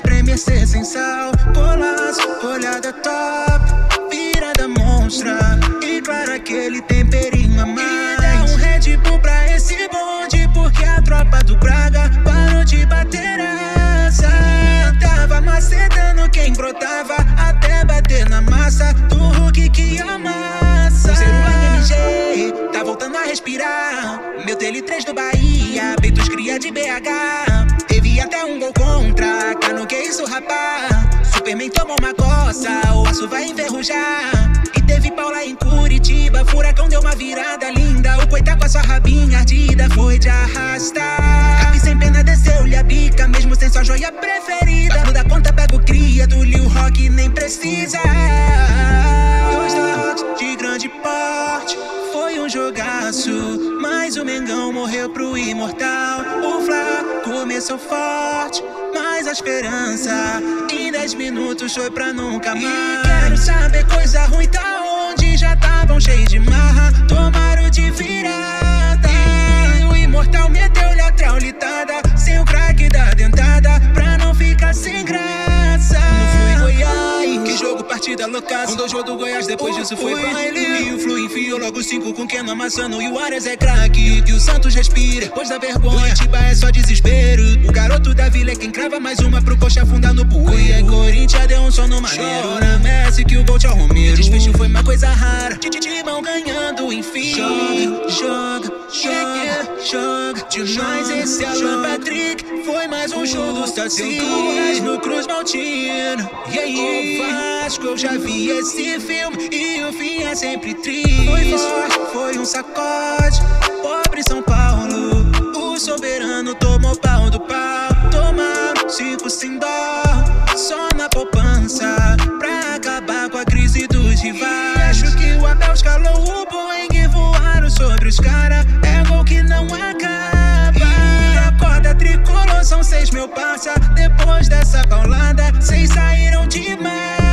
quer ser sem sal. Golaço, olhada top, virada monstra. E claro, aquele temperinho a mais. E dá um Red Bull pra esse bonde, porque a tropa do Braga parou de bater asa. Tava macetando quem brotava, até bater na massa do Hulk que amassa. O celular MG, tá voltando a respirar. Meu TL3 do Bahia, peitos cria de BH. Contra, cano que isso, rapá. Superman tomou uma coça, o aço vai enferrujar. E teve Paula em Curitiba, furacão deu uma virada linda. O coitado com a sua rabinha ardida foi de arrastar. Capi sem pena desceu-lhe a bica, mesmo sem sua joia preferida. Não dá conta, pega o cria do Lil Rock, nem precisa. Dois derrotes de grande porte, foi um jogaço. Mas o Mengão morreu pro imortal. O Fla começou forte, mas a esperança em 10 minutos foi pra nunca mais. E quero saber coisa ruim tá onde já tavam cheios de marra, tomaram de virada. E o imortal meteu-lhe a traulitada, sem o craque da dentada, pra não ficar sem graça. No Flui Goiás, que jogo partida loucaça. Com dois jogos do Goiás, depois disso foi baile. E o Flu enfiou logo cinco com Keno amassando. E o Arias é craque, que o Santos respira. Pois da vergonha, Tiba é só desespero. O garoto da vila é quem crava mais uma pro coxa afundar no poeiro. E aí, Corinthians deu um sono maneiro. Na Messi que o Bolt é o Romero. O desfecho foi uma coisa rara. Timão ganhando, enfim. Joga, joga, joga, joga. Demais esse Alan Patrick. Foi mais um show do Saci. Duas no Cruz Maltino. E aí, o Vasco, eu já vi esse filme. E o fim é sempre triste. Foi forte, foi um sacode. Pobre São Paulo. O soberano tomou pau do pau. Tomar cinco sem dó. Só na poupança. Pra acabar com a crise dos rivais. Acho que o Abel escalou o Boeing e voaram sobre os cara. É gol que não acaba. E a corda tricolor são seis mil passa. Depois dessa paulada, seis saíram demais.